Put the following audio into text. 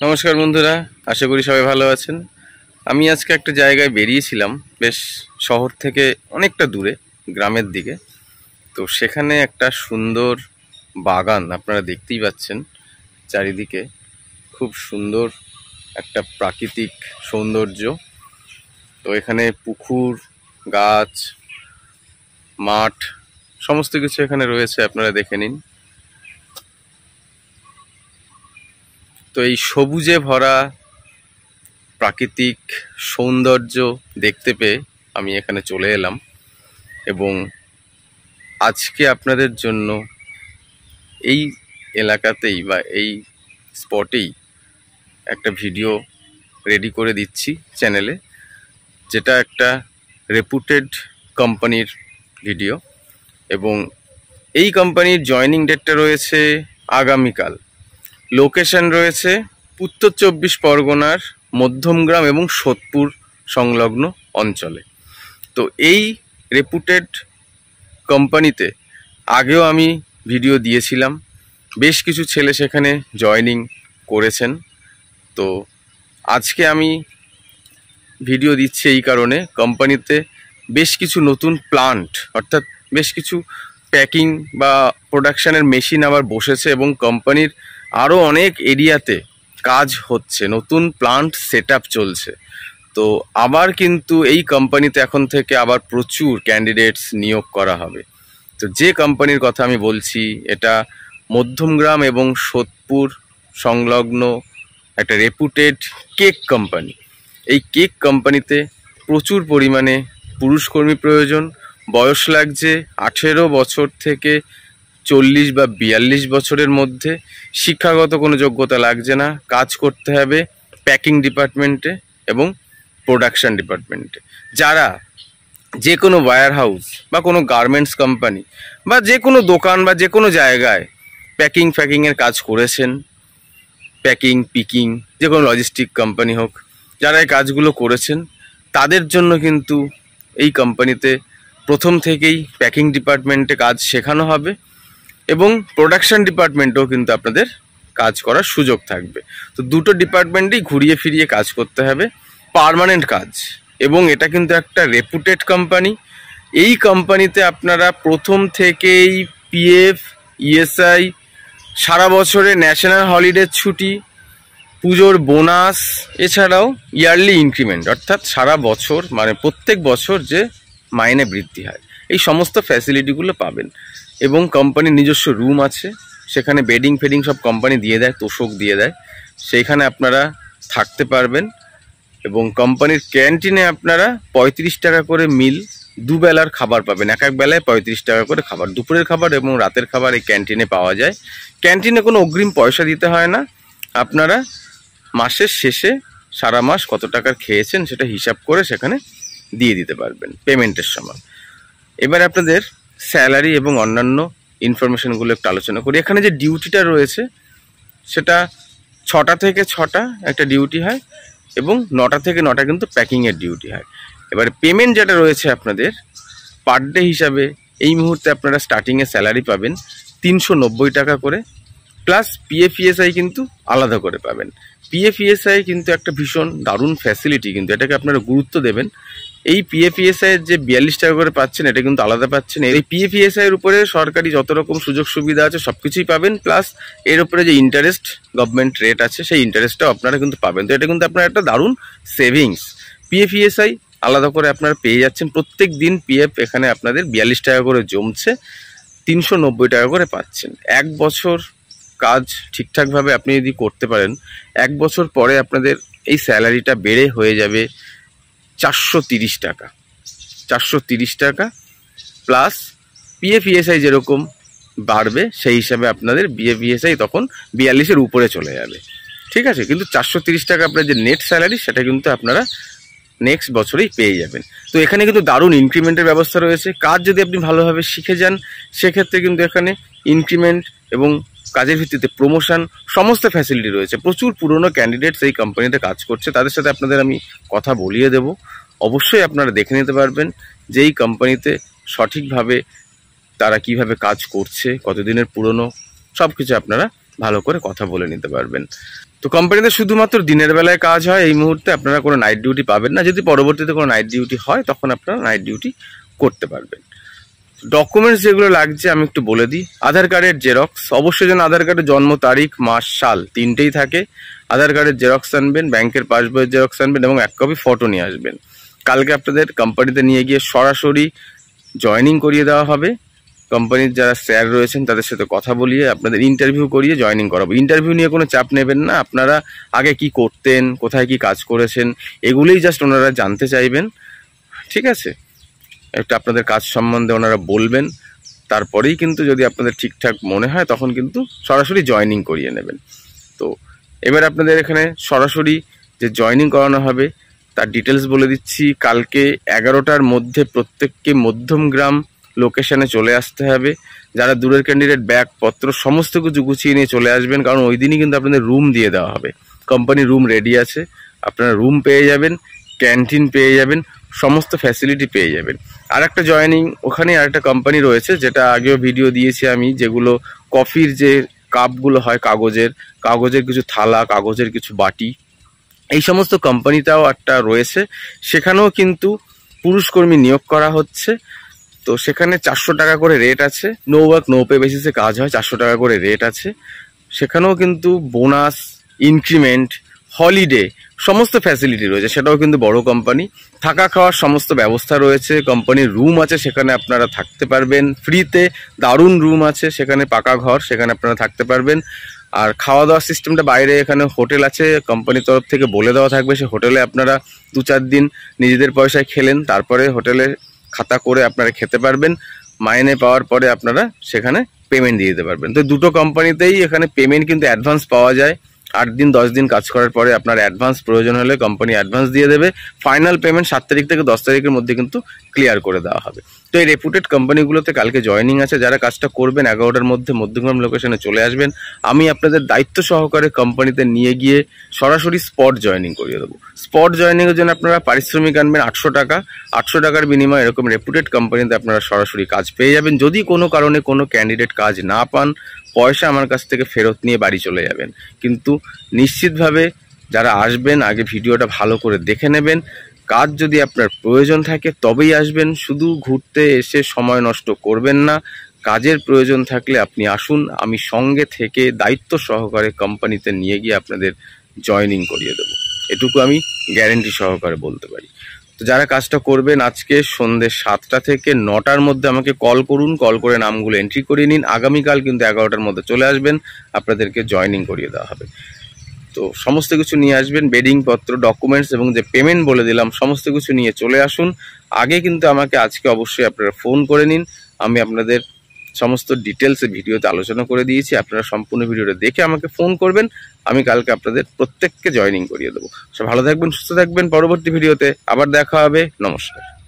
নমস্কার বন্ধুরা, আশা করি সবাই ভালো আছেন। আমি আজকে একটা জায়গায় বেরিয়েছিলাম, বেশ শহর থেকে অনেকটা দূরে, গ্রামের দিকে। তো সেখানে একটা সুন্দর বাগান আপনারা দেখতেই পাচ্ছেন, চারিদিকে খুব সুন্দর একটা প্রাকৃতিক সৌন্দর্য। তো এখানে পুকুর, গাছ, মাঠ, সমস্ত কিছু এখানে রয়েছে, আপনারা দেখে নিন। তো এই সবুজে ভরা প্রাকৃতিক সৌন্দর্য দেখতে পেয়ে আমি এখানে চলে এলাম এবং আজকে আপনাদের জন্য এই এলাকাতেই বা এই স্পটেই একটা ভিডিও রেডি করে দিচ্ছি চ্যানেলে, যেটা একটা রেপুটেড কোম্পানির ভিডিও এবং এই কোম্পানির জয়নিং ডেটটা রয়েছে আগামীকাল। লোকেশন রয়েছে উত্তর চব্বিশ পরগনার মধ্যমগ্রাম এবং সোদপুর সংলগ্ন অঞ্চলে। তো এই রেপুটেড কোম্পানিতে আগেও আমি ভিডিও দিয়েছিলাম। বেশ কিছু ছেলে সেখানে জয়নিং করেছেন। তো আজকে আমি ভিডিও দিচ্ছি এই কারণে। কোম্পানিতে বেশ কিছু নতুন প্লান্ট অর্থাৎ বেশ কিছু প্যাকিং বা প্রোডাকশানের মেশিন আবার বসেছে এবং কোম্পানির আরও অনেক এরিয়াতে কাজ হচ্ছে, নতুন প্লান্ট সেট চলছে। তো আবার কিন্তু এই কোম্পানিতে এখন থেকে আবার প্রচুর ক্যান্ডিডেটস নিয়োগ করা হবে। তো যে কোম্পানির কথা আমি বলছি, এটা মধ্যমগ্রাম এবং সোদপুর সংলগ্ন একটা রেপুটেড কেক কোম্পানি এই কেক কোম্পানিতে প্রচুর পরিমাণে পুরুষকর্মী প্রয়োজন, বয়স লাগছে আঠেরো বছর থেকে চল্লিশ বা বিয়াল্লিশ বছরের মধ্যে শিক্ষাগত কোনো যোগ্যতা লাগছে না। কাজ করতে হবে প্যাকিং ডিপার্টমেন্টে এবং প্রোডাকশন ডিপার্টমেন্টে। যারা যে কোনো ওয়্যার হাউস বা কোনো গার্মেন্টস কোম্পানি বা যে কোনো দোকান বা যে কোনো জায়গায় প্যাকিং ফ্যাকিংয়ের কাজ করেছেন প্যাকিং পিকিং যে কোনো লজিস্টিক কোম্পানি হোক, যারা এই কাজগুলো করেছেন, তাদের জন্য কিন্তু এই কোম্পানিতে প্রথম থেকেই প্যাকিং ডিপার্টমেন্টে কাজ শেখানো হবে। এবং প্রোডাকশান ডিপার্টমেন্টেও কিন্তু আপনাদের কাজ করার সুযোগ থাকবে। তো দুটো ডিপার্টমেন্টেই ঘুরিয়ে ফিরিয়ে কাজ করতে হবে পারমানেন্ট কাজ। এবং এটা কিন্তু একটা রেপুটেড কোম্পানি এই কোম্পানিতে আপনারা প্রথম থেকেই পিএফ ইএসআই সারা বছরে ন্যাশনাল হলিডে ছুটি, পুজোর বোনাস এছাড়াও ইয়ারলি ইনক্রিমেন্ট অর্থাৎ সারা বছর মানে প্রত্যেক বছর যে মাইনে বৃদ্ধি হয়। এই সমস্ত ফ্যাসিলিটিগুলো পাবেন। এবং কোম্পানির নিজস্ব রুম আছে, সেখানে বেডিং ফেডিং সব কোম্পানি দিয়ে দেয়, তোষক দিয়ে দেয়। সেইখানে আপনারা থাকতে পারবেন। এবং কোম্পানির ক্যান্টিনে আপনারা পঁয়ত্রিশ টাকা করে মিল দুবেলার খাবার পাবেন। এক এক বেলায় পঁয়ত্রিশ টাকা করে খাবার। দুপুরের খাবার এবং রাতের খাবার এই ক্যান্টিনে পাওয়া যায়। ক্যান্টিনে কোনো অগ্রিম পয়সা দিতে হয় না। আপনারা মাসের শেষে সারা মাস কত টাকার খেয়েছেন সেটা হিসাব করে সেখানে দিয়ে দিতে পারবেন। পেমেন্টের সময়। এবার আপনাদের স্যালারি এবং অন্যান্য ইনফরমেশনগুলো একটু আলোচনা করি। এখানে যে ডিউটিটা রয়েছে, সেটা ছটা থেকে ছটা একটা ডিউটি হয় এবং নটা থেকে নটা কিন্তু প্যাকিংয়ের ডিউটি হয়। এবারে পেমেন্ট যেটা রয়েছে আপনাদের পার ডে হিসাবে এই মুহূর্তে আপনারা স্টার্টিংয়ে স্যালারি পাবেন তিনশো নব্বই টাকা করে প্লাস পিএফিএসআই কিন্তু আলাদা করে পাবেন। পিএফিএসআই কিন্তু একটা ভীষণ দারুণ ফ্যাসিলিটি কিন্তু এটাকে আপনারা গুরুত্ব দেবেন। এই পিএফিএসআই এর যে বিয়াল্লিশ টাকা করে পাচ্ছেন, এটা কিন্তু আলাদা পাচ্ছেন। এই পিএফিএসআই এর উপরে সরকারি যত রকম সুযোগ সুবিধা আছে সব কিছুই পাবেন। প্লাস এর উপরে যে ইন্টারেস্ট গভর্নমেন্ট রেট আছে, সেই ইন্টারেস্টটাও আপনারা কিন্তু পাবেন। তো এটা কিন্তু আপনার একটা দারুণ সেভিংস পিএফিএসআই আলাদা করে আপনারা পেয়ে যাচ্ছেন। প্রত্যেক দিন পিএফ এখানে আপনাদের বিয়াল্লিশ টাকা করে জমছে, তিনশো নব্বই টাকা করে পাচ্ছেন। এক বছর কাজ ঠিকঠাকভাবে আপনি যদি করতে পারেন, এক বছর পরে আপনাদের এই স্যালারিটা বেড়ে হয়ে যাবে। চারশো তিরিশ টাকা। চারশো তিরিশ টাকা প্লাস পিএফিএসআই যেরকম বাড়বে, সেই হিসাবে আপনাদের বিএফিএসআই তখন বিয়াল্লিশের উপরে চলে যাবে। ঠিক আছে? কিন্তু চারশো তিরিশ টাকা আপনার যে নেট স্যালারি সেটা কিন্তু আপনারা নেক্সট বছরেই পেয়ে যাবেন। তো এখানে কিন্তু দারুণ ইনক্রিমেন্টের ব্যবস্থা রয়েছে। কাজ যদি আপনি ভালোভাবে শিখে যান, সেক্ষেত্রে কিন্তু এখানে ইনক্রিমেন্ট এবং কাজের ভিত্তিতে প্রমোশন সমস্ত ফ্যাসিলিটি রয়েছে। প্রচুর পুরনো ক্যান্ডিডেটস এই কোম্পানিতে কাজ করছে। তাদের সাথে আপনাদের আমি কথা বলিয়ে দেব। অবশ্যই আপনারা দেখে নিতে পারবেন যে এই কোম্পানিতে সঠিকভাবে তারা কীভাবে কাজ করছে, কতদিনের পুরনো সব কিছু আপনারা ভালো করে কথা বলে নিতে পারবেন। তো কোম্পানিতে শুধুমাত্র দিনের বেলায় কাজ হয়, এই মুহূর্তে আপনারা কোনো নাইট ডিউটি পাবেন না। যদি পরবর্তীতে কোনো নাইট ডিউটি হয়, তখন আপনারা নাইট ডিউটি করতে পারবেন। ডকুমেন্টস যেগুলো লাগছে আমি একটু বলে দিই। আধার কার্ডের জেরক্স অবশ্যই যেন আধার কার্ডের জন্ম তারিখ, মাস, সাল তিনটেই থাকে। আধার কার্ডের জেরক্স আনবেন ব্যাংকের পাসবইয়ের জেরক্স আনবেন এবং এক কপি ফটো নিয়ে আসবেন। কালকে আপনাদের কোম্পানিতে নিয়ে গিয়ে সরাসরি জয়েনিং করিয়ে দেওয়া হবে। কোম্পানির যারা স্যার রয়েছেন, তাদের সাথে কথা বলিয়ে আপনাদের ইন্টারভিউ করিয়ে জয়েনিং করাবো। ইন্টারভিউ নিয়ে কোনো চাপ নেবেন না। আপনারা আগে কি করতেন, কোথায় কি কাজ করেছেন, এগুলোই জাস্ট ওনারা জানতে চাইবেন। ঠিক আছে? একটা আপনাদের কাজ সম্বন্ধে ওনারা বলবেন। তারপরেই কিন্তু যদি আপনাদের ঠিকঠাক মনে হয়, তখন কিন্তু সরাসরি জয়েনিং করিয়ে নেবেন। তো এবার আপনাদের এখানে সরাসরি যে জয়েনিং করানো হবে, তার ডিটেলস বলে দিচ্ছি। কালকে এগারোটার মধ্যে প্রত্যেককে মধ্যমগ্রাম লোকেশানে চলে আসতে হবে। যারা দূরের ক্যান্ডিডেট ব্যাগপত্র, সমস্ত কিছু গুছিয়ে নিয়ে চলে আসবেন, কারণ ওই দিনই কিন্তু আপনাদের রুম দিয়ে দেওয়া হবে। কোম্পানি রুম রেডি আছে। আপনারা রুম পেয়ে যাবেন ক্যান্টিন পেয়ে যাবেন, সমস্ত ফ্যাসিলিটি পেয়ে যাবেন। আর একটা জয়েনিং ওখানে আর একটা কোম্পানি রয়েছে, যেটা আগেও ভিডিও দিয়েছি আমি, যেগুলো কফির যে কাপগুলো হয় কাগজের কাগজের কিছু থালা, কাগজের কিছু বাটি, এই সমস্ত কোম্পানিটাও একটা রয়েছে। সেখানেও কিন্তু পুরুষ কর্মী নিয়োগ করা হচ্ছে। তো সেখানে চারশো টাকা করে রেট আছে। নো ওয়ার্ক নো পে বেসিসে কাজ হয়, চারশো টাকা করে রেট আছে। সেখানেও কিন্তু বোনাস ইনক্রিমেন্ট হলিডে সমস্ত ফ্যাসিলিটি রয়েছে, সেটাও কিন্তু বড় কোম্পানি থাকা খাওয়ার সমস্ত ব্যবস্থা রয়েছে কোম্পানির রুম আছে, সেখানে আপনারা থাকতে পারবেন। ফ্রিতে দারুণ রুম আছে, সেখানে পাকা ঘর, সেখানে আপনারা থাকতে পারবেন। আর খাওয়া দাওয়ার সিস্টেমটা বাইরে এখানে হোটেল আছে কোম্পানির তরফ থেকে বলে দেওয়া থাকবে, সে হোটেলে আপনারা দু চার দিন নিজেদের পয়সায় খেলেন, তারপরে হোটেলে খাতা করে আপনারা খেতে পারবেন। মাইনে পাওয়ার পরে আপনারা সেখানে পেমেন্ট দিয়ে দিতে পারবেন। তো দুটো কোম্পানিতেই এখানে পেমেন্ট কিন্তু অ্যাডভান্স পাওয়া যায়। আট দিন, দশ দিন কাজ করার পরে আপনার অ্যাডভান্স প্রয়োজন হলে কোম্পানি অ্যাডভান্স দিয়ে দেবে। ফাইনাল পেমেন্ট সাত তারিখ থেকে দশ তারিখের মধ্যে কিন্তু ক্লিয়ার করে দেওয়া হবে। তো এই রেপুটেড কোম্পানিগুলোতে কালকে জয়নিং আছে, যারা কাজটা করবেন এগারোটার মধ্যে মধ্যগ্রাম লোকেশনে চলে আসবেন। আমি আপনাদের দায়িত্ব সহকারে কোম্পানিতে নিয়ে গিয়ে সরাসরি স্পট জয়নিং করিয়ে দেবো। স্পট জয়নিংয়ের জন্য আপনারা পারিশ্রমিক আনবেন আটশো টাকা। আটশো টাকার বিনিময়ে এরকম রেপুটেড কোম্পানিতে আপনারা সরাসরি কাজ পেয়ে যাবেন। যদি কোনো কারণে কোনো ক্যান্ডিডেট কাজ না পান পয়সা আমার কাছ থেকে ফেরত নিয়ে বাড়ি চলে যাবেন। কিন্তু নিশ্চিতভাবে যারা আসবেন, আগে ভিডিওটা ভালো করে দেখে নেবেন। কাজ যদি আপনার প্রয়োজন থাকে, তবেই আসবেন। শুধু ঘুরতে এসে সময় নষ্ট করবেন না। কাজের প্রয়োজন থাকলে আপনি আসুন। আমি সঙ্গে থেকে দায়িত্ব সহকারে কোম্পানিতে নিয়ে গিয়ে আপনাদের জয়নিং করিয়ে দেবো। এটুকু আমি গ্যারেন্টি সহকারে বলতে পারি। তো যারা কাজটা করবেন আজকে সন্ধ্যে সাতটা থেকে নটার মধ্যে আমাকে কল করুন, কল করে নামগুলো এন্ট্রি করিয়ে নিন। আগামীকাল কিন্তু এগারোটার মধ্যে চলে আসবেন, আপনাদেরকে জয়নিং করিয়ে দেওয়া হবে। তো সমস্ত কিছু নিয়ে আসবেন বেডিংপত্র ডকুমেন্টস এবং যে পেমেন্ট বলে দিলাম, সমস্ত কিছু নিয়ে চলে আসুন। আগে কিন্তু আমাকে আজকে অবশ্যই আপনারা ফোন করে নিন। আমি আপনাদের সমস্ত ডিটেলসে ভিডিওতে আলোচনা করে দিয়েছি। আপনারা সম্পূর্ণ ভিডিওটা দেখে আমাকে ফোন করবেন। আমি কালকে আপনাদের প্রত্যেককে জয়নিং করিয়ে দেবো। সব ভালো থাকবেন, সুস্থ থাকবেন। পরবর্তী ভিডিওতে আবার দেখা হবে। নমস্কার।